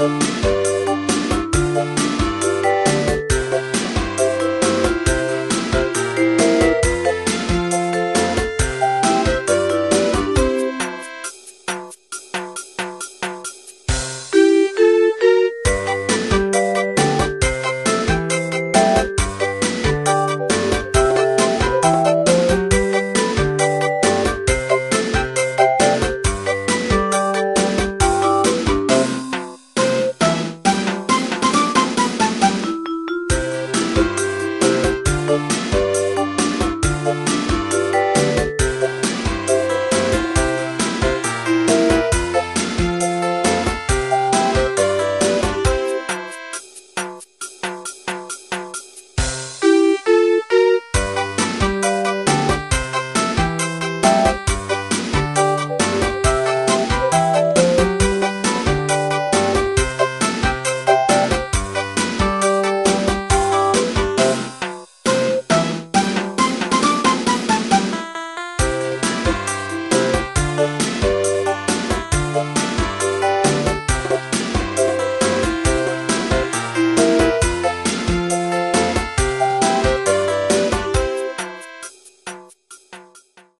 Música